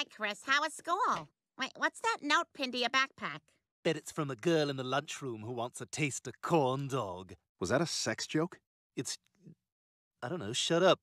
Hi, Chris. How was school? Wait, what's that note pinned to your backpack? Bet it's from a girl in the lunchroom who wants a taste of corn dog. Was that a sex joke? It's. I don't know, shut up.